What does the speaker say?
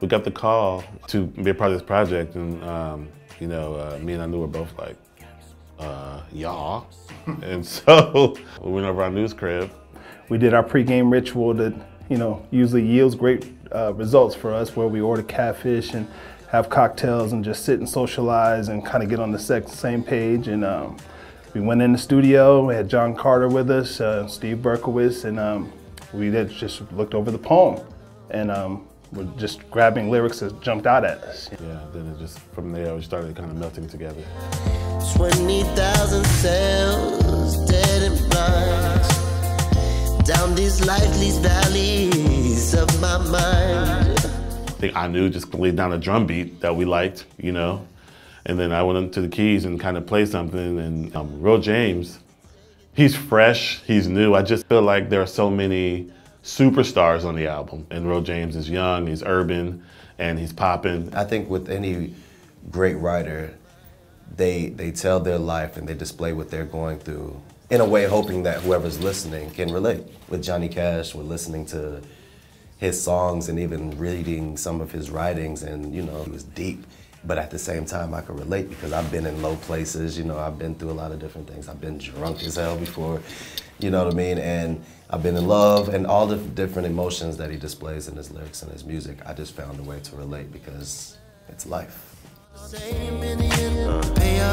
We got the call to be a part of this project, and um, you know, uh, me and Anu were both like, uh, "Y'all," and so we went over Anu's crib. We did our pregame ritual that you know usually yields great uh, results for us, where we order catfish and have cocktails and just sit and socialize and kind of get on the same page. And um, we went in the studio. We had John Carter with us, uh, Steve Berkowitz, and um, we just looked over the poem. And um, we're just grabbing lyrics that jumped out at us. Yeah, then it just, from there, we started kind of melting together. 20,000 cells, dead and blind, down these lifeless valleys of my mind. I think Anu just laid down a drum beat that we liked, you know, and then I went into the keys and kind of played something, and um, Ro James, he's fresh, he's new. I just feel like there are so many superstars on the album. And Ro James is young, he's urban, and he's popping. I think with any great writer, they they tell their life and they display what they're going through in a way hoping that whoever's listening can relate. With Johnny Cash, we're listening to his songs and even reading some of his writings and you know, he was deep. But at the same time, I could relate because I've been in low places, you know, I've been through a lot of different things. I've been drunk as hell before, you know what I mean? And I've been in love and all the different emotions that he displays in his lyrics and his music. I just found a way to relate because it's life. Uh.